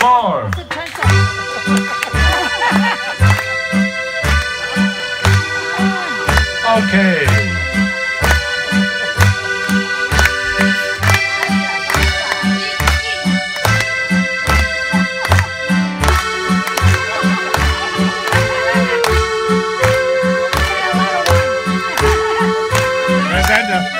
four. Okay. Alexander.